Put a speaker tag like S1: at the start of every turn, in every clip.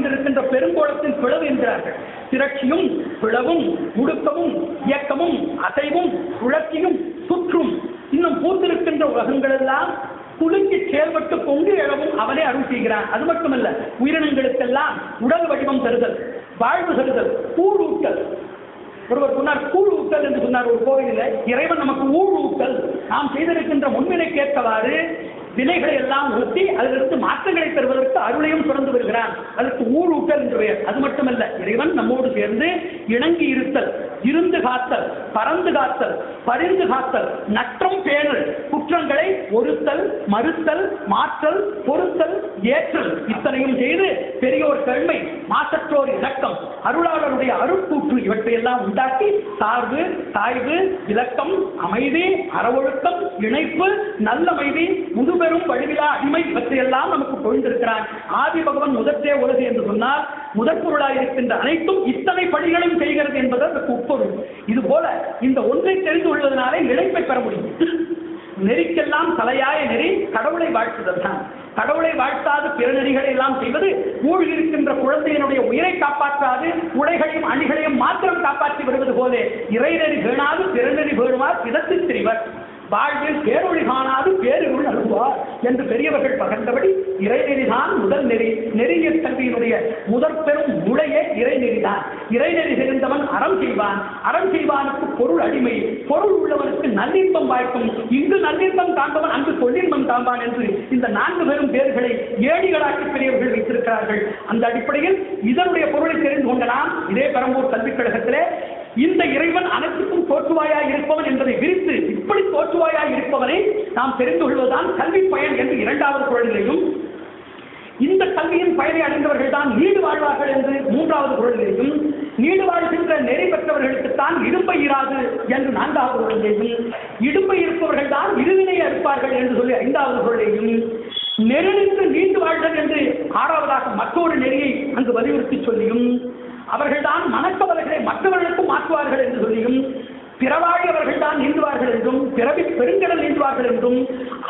S1: என்றிருக்கின்ற பெருங்கோளத்தின் பிளவு என்கிறார்கள். திரட்சியும் பிளவும் முடுக்கமும் இயக்கமும் அசைவும் சுழற்சியும் சுற்றும் இன்னும் பூத்திருக்கின்ற உலகங்கள் எல்லாம் குலுங்கி செயல்பட்டு பொங்கு எழவும் அவனே அருள் செய்கிறான். அது மட்டுமல்ல உயிரினங்களுக்கெல்லாம் உடல் வடிவம் தருதல் வாழ்வு தருதல் கூழ் ஊட்டல் ஒருவர் சொன்னார் கூழ் ஊட்டல் என்று சொன்னார் ஒரு கோவிலில் இறைவன் நமக்கு ஊழ் ஊட்டல் நாம் செய்திருக்கின்ற முன்வினைக்கேற்றவாறு வினைகளை எல்லாம் நிறுத்தி அதிலிருந்து மாற்றங்களை பெறுவதற்கு அருளையும் சுரந்து வருகிறான். அதற்கு ஊழூட்டல் என்று பெயர். அது மட்டுமல்ல இறைவன் நம்மோடு சேர்ந்து இணங்கி இருத்தல் இருந்து காத்தல் பறந்து காத்தல் பரிந்து காத்தல் நற்றம் பேணல் குற்றங்களை ஒருத்தல் மறுத்தல் மாற்றல் பொருத்தல் ஏற்றல். இத்தனை பெருமை பெரியோர் மாசற்றோர் இலக்கம் அருளாளருடைய அருட்கூற்று இவற்றையெல்லாம் உண்டாக்கி சார்பு சாய்வு இலக்கம் அமைதி அறவொழுக்கம் இணைப்பு நல்லமைதி முதுபெரும் வழிவிழா அடிமை இவற்றையெல்லாம் நமக்கு பொழிந்திருக்கிறான் ஆதி பகவன் முதற்றே உலகு என்று சொன்னால் முதற் பொருளாக இருக்கின்ற அனைத்தும் இத்தனை பணிகளும் செய்கிறது என்பது அதற்கு உட்பொருள் இது போல இந்த ஒன்றை தெரிந்து கொள்வதனாலே இழைப்பை பெற முடியும். நெறிக்கெல்லாம் தலையாய நெறி கடவுளை வாழ்த்துதல் தான். கடவுளை வாழ்த்தாது பிற எல்லாம் செய்வது மூழ்கி இருக்கின்ற குழந்தையினுடைய உயிரை காப்பாற்றாது உடைகளையும் அணிகளையும் மாத்திரம் காப்பாற்றி வருவது போல இறைநெறி வேணாது பிறநெறி வேணுவார் பிதத்து திரிவர். வாழ்வில் பேரொழி காணாது பேருள் அழுவார் என்று பெரியவர்கள் பகர்ந்தபடி இறைநெறிதான் முதல் நெறி. நெறிய கல்வியினுடைய முதற் பெரும் முளையே இறைநெறிதான். இறைநெறி தெரிந்தவன் அறம் செய்வான். அறம் செய்வானுக்கு பொருள் அடிமை. பொருள் உள்ளவனுக்கு நல்லின்பம் வாய்க்கும் இங்கு நல்லின்பம் காண்பவன் அங்கு தொழில்பம் காண்பான் என்று இந்த நான்கு பெரும் பேர்களை ஏடிகளாக்கி பெரியவர்கள் வைத்திருக்கிறார்கள். அந்த அடிப்படையில் இதனுடைய பொருளை தெரிந்து கொண்ட நாம் இதே பெரம்பூர் கல்விக் கழகத்திலே இந்த இறைவன் அனைத்துக்கும் தோற்றுவாயாய் இருப்பவன் என்பதை விரித்து இப்படி தோற்றுவாயாய் இருப்பவனை நாம் தெரிந்து கொள்வதுதான் கல்வி பயன் என்று இரண்டாவது குரலிலையும் இந்த கல்வியின் பயனை அடைந்தவர்கள் தான் நீடு வாழ்வார்கள் என்று மூன்றாவது குரலிலேயும் நீடு வாழ்கின்ற நெறி பெற்றவர்களுக்கு தான் இடும்பை இராது என்று நான்காவது குரலிலேயும் இடும்பை இருப்பவர்கள் தான் இருவினை இருப்பார்கள் என்று சொல்லி ஐந்தாவது சொல்லையும் நெருநின்று நீண்டு வாழ்தல் என்று ஆறாவதாக மற்றொரு நெறியை அங்கு வலியுறுத்தி சொல்லியும் அவர்கள்தான் மனக்கவலைகளை மற்றவர்களுக்கும் மாற்றுவார்கள் என்று சொல்லியும் பிறவாழி அவர்கள் தான் நீந்துவார்கள் என்றும் பிறவி பெருங்கடல் நீந்துவார்கள் என்றும்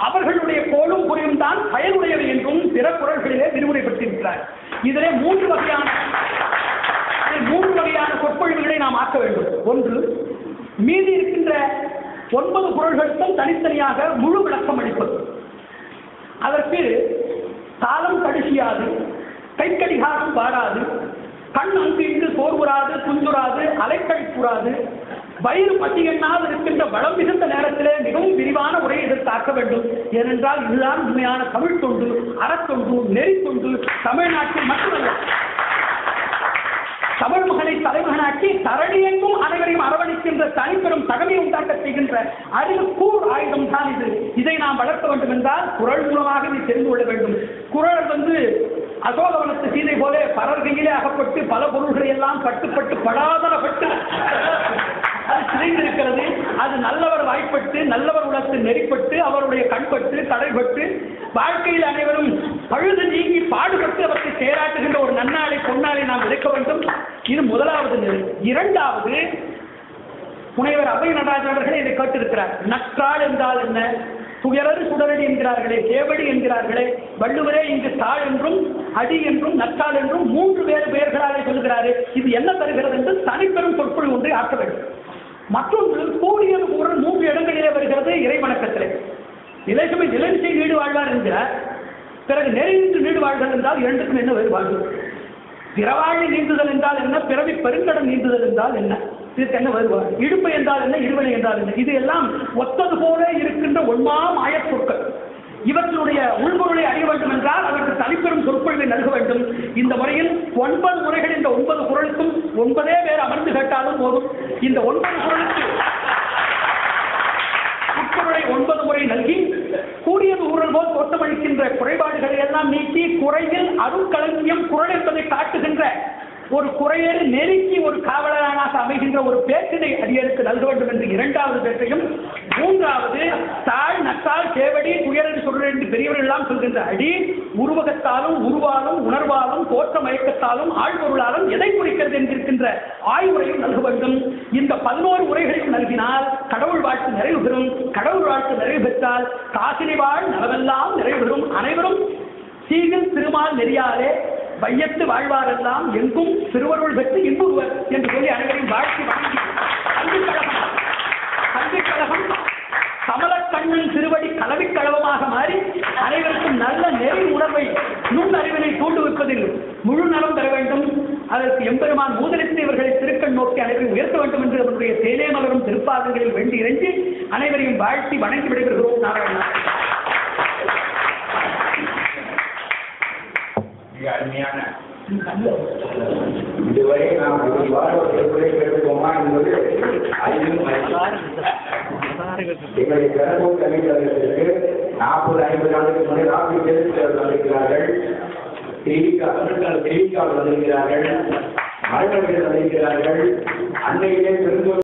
S1: அவர்களுடைய கோலும் புரியும் தான் பயனுடையவை என்றும் பிற குரல்களிலே விரிவுரைப்படுத்தியிருக்கிறார் இதிலே மூன்று வகையான மூன்று வகையான சொற்பொழிவுகளை நாம் ஆக்க வேண்டும். ஒன்று மீதி இருக்கின்ற ஒன்பது குரல்களுக்கும் தனித்தனியாக முழு விளக்கம் அளிப்பது. அதற்கு காலம் கடைசியாது கைக்கடிகாரம் பாராது கண் அங்கு இங்கு சோர்வுறாது துஞ்சுறாது அலைக்கழிப்புறாது வயிறு பட்டியன்னால் இருக்கின்ற வளம் மிகுந்த நேரத்திலே மிகவும் விரிவான உரையை எதிர்த்தாக்க வேண்டும். ஏனென்றால் இதுதான் உண்மையான தமிழ் தொண்டு அறத்தொண்டு நெறி தொண்டு தமிழ்நாட்டில் மட்டுமல்ல. தமிழ் மகனை தலைமகனாக்கி தரணியெங்கும் அனைவரையும் அரவணைக்கின்ற தனிப்பெரும் தகமை அறிவு கூர் ஆயுதம் தான் இது. இதை நாம் வளர்க்க வேண்டும் என்றால் குரல் மூலமாக நீ தெரிந்து கொள்ள வேண்டும். குரல் வந்து அசோகவனத்து சீதை போல பலர் கையிலே அகப்பட்டு பல பொருள்களை எல்லாம் பட்டுப்பட்டு படாதரப்பட்டு அது சிதைந்திருக்கிறது. அது நல்லவர் வாய்ப்பட்டு நல்லவர் உலகத்து நெறிப்பட்டு அவருடைய கண்பட்டு தடைபட்டு வாழ்க்கையில் அனைவரும் பழுது நீங்கி பாடுபட்டு அவற்றை சேராட்டுகின்ற ஒரு நன்னாளை பொன்னாளை நாம் விதைக்க வேண்டும். இது முதலாவது நிலை இரண்டாவது முனைவர் அபய நடராஜர்கள் இதை கேட்டிருக்கிறார். நற்றாள் என்றால் என்ன? துயரறு சுடரடி என்கிறார்களே கேவடி என்கிறார்களே வள்ளுவரே இங்கு தாள் என்றும் அடி என்றும் நற்றாள் என்றும் மூன்று வேறு பெயர்களாக சொல்கிறாரே இது என்ன தருகிறது என்று தனிப்பெரும் சொற்பொழி ஒன்றை ஆக்க வேண்டும். மற்றொன்று கூடியது கூறல் மூன்று இடங்களிலே வருகிறது இறைவணக்கத்திலே. இலக்குமை நிலநிச்சை நீடு வாழ்வார் என்கிறார். பிறகு நெறியின்றி நீடு வாழ்தல் என்றால் இரண்டுக்கும் என்ன வேறுபாடு பிறவாழி நீந்துதல் என்றால் என்ன? பிறவி பெருங்கடன் நீந்துதல் என்றால் என்ன? இதற்கு என்ன வருவார் இடுப்பு என்றால் என்ன இருவனை என்றால் என்ன? இது எல்லாம் ஒத்தது போல இருக்கின்ற ஒன்மா மாயப்பொருட்கள் சொற்கள். இவர்களுடைய உள்பொருளை அறிய வேண்டும் என்றால் அதற்கு தனிப்பெரும் சொற்பொழிவை நல்க வேண்டும். இந்த முறையில் ஒன்பது முறைகள் இந்த ஒன்பது குரலுக்கும் ஒன்பதே பேர் அமர்ந்து கேட்டாலும் போதும். இந்த ஒன்பது குரலுக்கு உட்பொருளை ஒன்பது முறை நல்கி கூடியது ஊரல் போல் தோட்டமளிக்கின்ற குறைபாடுகளை எல்லாம் நீக்கி குறையில் அருட்களஞ்சியம் குரல் என்பதை காட்டுகின்ற ஒரு குறையேறு நெருக்கி ஒரு காவலரானாக அமைகின்ற ஒரு பேச்சினை அடியருக்கு நல்க வேண்டும் என்று இரண்டாவது பேச்சையும் மூன்றாவது தாழ் நத்தால் சேவடி துயரடி சொல்ற என்று பெரியவர்கள் எல்லாம் சொல்கின்ற அடி உருவகத்தாலும் உருவாலும் உணர்வாலும் தோற்ற மயக்கத்தாலும் ஆழ்பொருளாலும் எதை குறிக்கிறது என்றிருக்கின்ற ஆய்வுரையும் நல்க வேண்டும். இந்த பதினோரு உரைகளையும் நல்கினால் கடவுள் வாழ்த்து நிறைவு பெறும். கடவுள் வாழ்த்து நிறைவு பெற்றால் காசினி வாழ் நலவெல்லாம் நிறைவு பெறும். அனைவரும் சீகில் திருமால் நெறியாலே வையத்து வாழ்வாரெல்லாம் எங்கும் சிறுவருள் பெற்று இன்புறுவர் என்று சொல்லி அனைவரையும் வாழ்த்தி வணங்கி கல்விக் கழகம் கல்விக் கழகம் கமலக்கண்ணன் திருவடி கலவிக் கழகமாக மாறி அனைவருக்கும் நல்ல நெறி உணர்வை நுண்ணறிவினை தூண்டுவிப்பதில் முழு நலம் பெற வேண்டும். அதற்கு எம்பெருமான் மூதலித்து இவர்களை திருக்கண் நோக்கி அனைவரையும் உயர்த்த வேண்டும் என்று அவருடைய தேனே மலரும் திருப்பாதங்களில் வேண்டி இறங்கி அனைவரையும் வாழ்த்தி வணங்கி விடைபெறுகிறோம். நாராயணா
S2: மிக அருமையான இதுவரை நாம் இவ்வாறு ஒரு திருக்குறை கேட்டுக்கோமா என்பது எங்களை எங்களுடைய பெரம்பூர் நாற்பது ஐம்பது ஆண்டுக்கு முன்னே ராபி தெரிவித்தவர்கள் வந்திருக்கிறார்கள் டிவிக்கா டிவிக்கால் வந்திருக்கிறார்கள் மழை வந்திருக்கிறார்கள் அன்னையிலே பெருந்தோர்